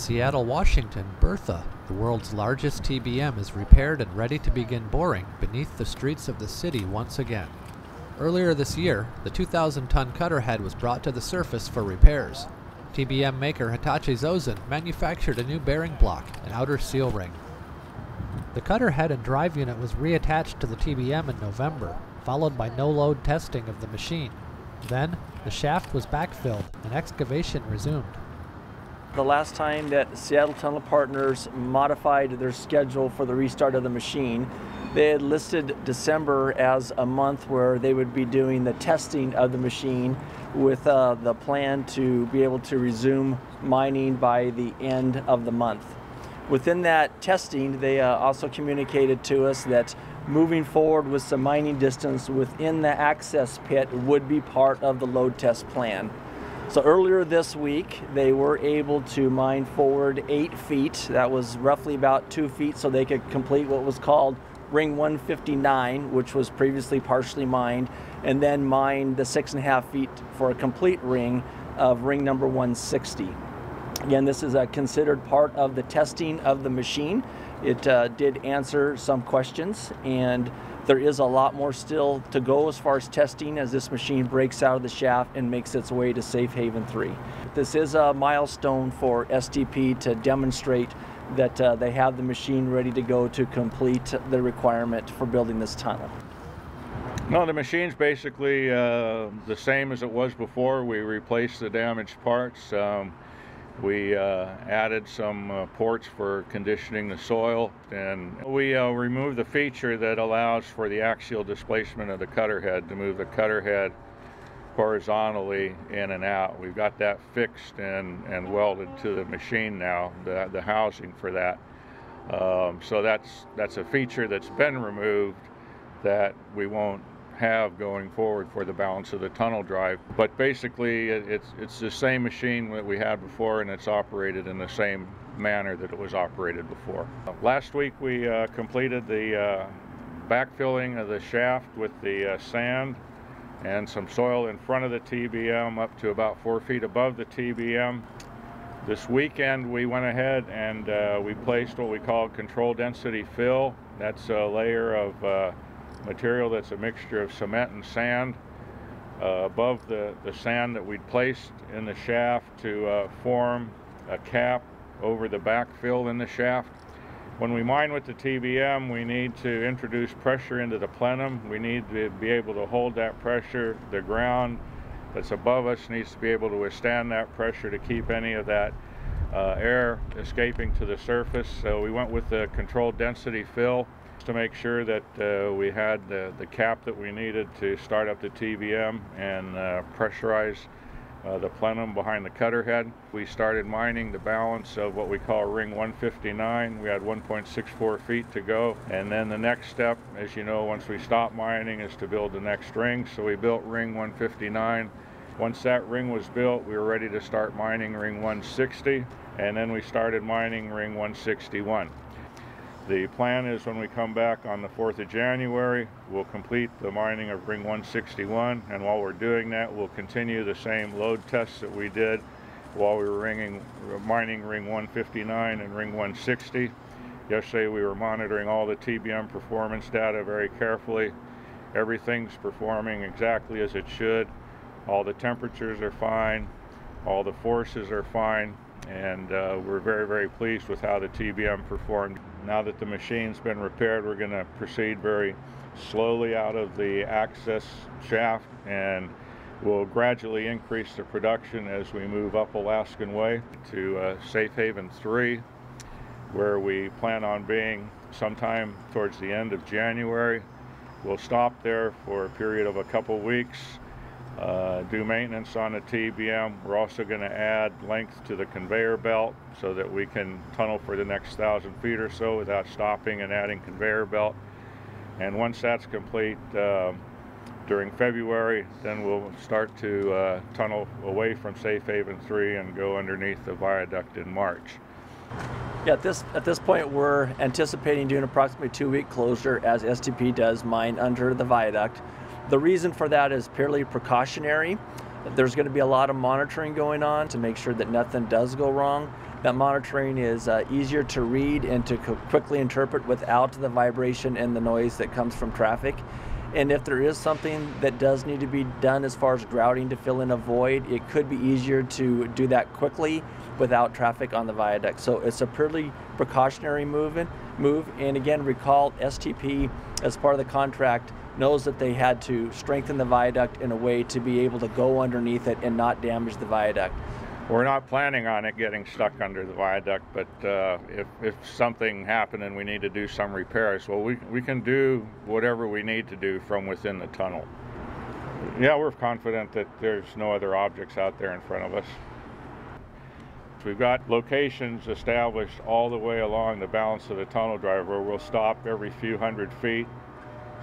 Seattle, Washington, Bertha, the world's largest TBM, is repaired and ready to begin boring beneath the streets of the city once again. Earlier this year, the 2,000 ton cutter head was brought to the surface for repairs. TBM maker Hitachi Zosen manufactured a new bearing block and outer seal ring. The cutter head and drive unit was reattached to the TBM in November, followed by no load testing of the machine. Then, the shaft was backfilled and excavation resumed. The last time that Seattle Tunnel Partners modified their schedule for the restart of the machine, they had listed December as a month where they would be doing the testing of the machine with uh, the plan to be able to resume mining by the end of the month. Within that testing, they uh, also communicated to us that moving forward with some mining distance within the access pit would be part of the load test plan. So earlier this week, they were able to mine forward eight feet. That was roughly about two feet, so they could complete what was called ring 159, which was previously partially mined, and then mine the six and a half feet for a complete ring of ring number 160. Again, this is uh, considered part of the testing of the machine. It uh, did answer some questions and there is a lot more still to go as far as testing as this machine breaks out of the shaft and makes its way to Safe Haven 3. This is a milestone for STP to demonstrate that uh, they have the machine ready to go to complete the requirement for building this tunnel. No, the machine's basically uh, the same as it was before. We replaced the damaged parts. Um, we uh, added some uh, ports for conditioning the soil and we uh, removed the feature that allows for the axial displacement of the cutter head to move the cutter head horizontally in and out. We've got that fixed and, and welded to the machine now, the, the housing for that. Um, so that's, that's a feature that's been removed that we won't have going forward for the balance of the tunnel drive. But basically, it's, it's the same machine that we had before and it's operated in the same manner that it was operated before. Last week we uh, completed the uh, backfilling of the shaft with the uh, sand and some soil in front of the TBM up to about four feet above the TBM. This weekend we went ahead and uh, we placed what we call control density fill. That's a layer of uh, material that's a mixture of cement and sand uh, above the, the sand that we'd placed in the shaft to uh, form a cap over the backfill in the shaft. When we mine with the TBM, we need to introduce pressure into the plenum. We need to be able to hold that pressure. The ground that's above us needs to be able to withstand that pressure to keep any of that uh, air escaping to the surface. So we went with the controlled density fill to make sure that uh, we had the, the, cap that we needed to start up the TBM and uh, pressurize uh, the plenum behind the cutter head. We started mining the balance of what we call ring 159. We had 1.64 feet to go. And then the next step, as you know, once we stop mining is to build the next ring. So we built ring 159. Once that ring was built, we were ready to start mining ring 160. And then we started mining ring 161. The plan is when we come back on the 4th of January, we'll complete the mining of ring 161, and while we're doing that, we'll continue the same load tests that we did while we were ringing, mining ring 159 and ring 160. Yesterday we were monitoring all the TBM performance data very carefully. Everything's performing exactly as it should. All the temperatures are fine, all the forces are fine, and uh, we're very, very pleased with how the TBM performed. Now that the machine's been repaired, we're going to proceed very slowly out of the access shaft and we'll gradually increase the production as we move up Alaskan Way to uh, Safe Haven 3, where we plan on being sometime towards the end of January. We'll stop there for a period of a couple weeks uh, do maintenance on the TBM. We're also going to add length to the conveyor belt so that we can tunnel for the next thousand feet or so without stopping and adding conveyor belt. And once that's complete, uh, during February, then we'll start to uh, tunnel away from Safe Haven 3 and go underneath the viaduct in March. Yeah, at this at this point, we're anticipating doing approximately two-week closure as STP does mine under the viaduct. The reason for that is purely precautionary. There's going to be a lot of monitoring going on to make sure that nothing does go wrong. That monitoring is uh, easier to read and to quickly interpret without the vibration and the noise that comes from traffic. And if there is something that does need to be done as far as grouting to fill in a void, it could be easier to do that quickly without traffic on the viaduct. So it's a purely precautionary move. move. And again, recall STP as part of the contract knows that they had to strengthen the viaduct in a way to be able to go underneath it and not damage the viaduct. We're not planning on it getting stuck under the viaduct, but uh, if, if something happened and we need to do some repairs, well, we, we can do whatever we need to do from within the tunnel. Yeah, we're confident that there's no other objects out there in front of us. We've got locations established all the way along the balance of the tunnel drive where we'll stop every few hundred feet,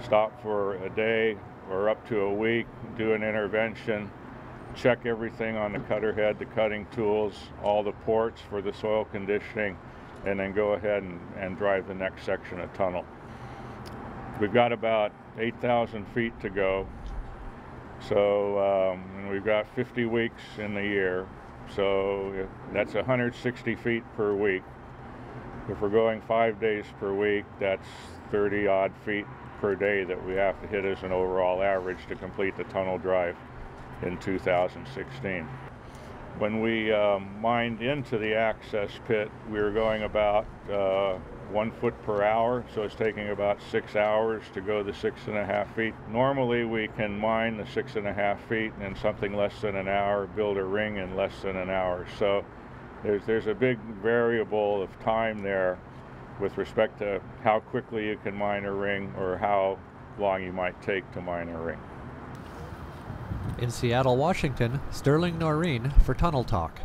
stop for a day or up to a week, do an intervention, check everything on the cutter head, the cutting tools, all the ports for the soil conditioning, and then go ahead and, and drive the next section of tunnel. We've got about 8,000 feet to go. So um, we've got 50 weeks in the year. So that's 160 feet per week. If we're going five days per week, that's 30 odd feet per day that we have to hit as an overall average to complete the tunnel drive in 2016. When we um, mined into the access pit, we were going about uh, one foot per hour, so it's taking about six hours to go the six and a half feet. Normally, we can mine the six and a half feet in something less than an hour, build a ring in less than an hour. So there's, there's a big variable of time there with respect to how quickly you can mine a ring or how long you might take to mine a ring. In Seattle, Washington, Sterling Noreen for Tunnel Talk.